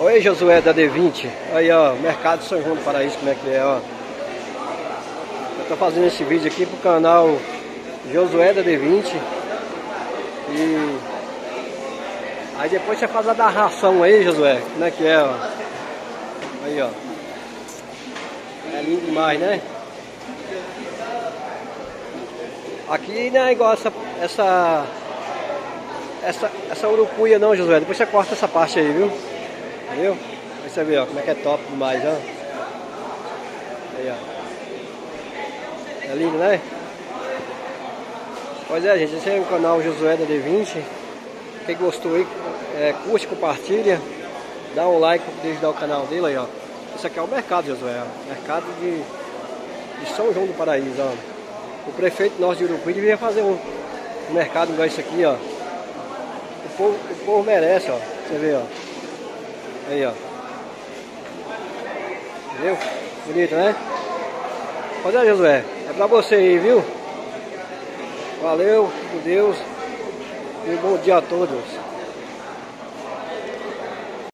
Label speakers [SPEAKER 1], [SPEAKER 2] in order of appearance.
[SPEAKER 1] Oi, Josué da D20. Aí, ó, Mercado São João do Paraíso, como é que é, ó. Eu tô fazendo esse vídeo aqui pro canal Josué da D20. E... Aí depois você faz a da ração aí, Josué. Como é que é, ó. Aí, ó. É lindo demais, né? Aqui não é igual essa, essa, essa, essa urucuia não, Josué. Depois você corta essa parte aí, viu? Viu? Aí você vê, ó, como é que é top demais, ó. Aí, ó. É lindo, né? Pois é, gente, esse é o canal Josué da D20. Quem gostou aí, é, curte, compartilha. Dá um like para ajudar o canal dele aí, ó. Esse aqui é o mercado, Josué. Ó. Mercado de, de São João do Paraíso, ó. O prefeito nosso de Urucuí devia fazer um mercado igual isso aqui, ó. O povo, o povo merece, ó. Você vê, ó. Aí, ó. Viu? Bonito, né? Olha, Josué. É pra você aí, viu? Valeu, com Deus. E bom dia a todos.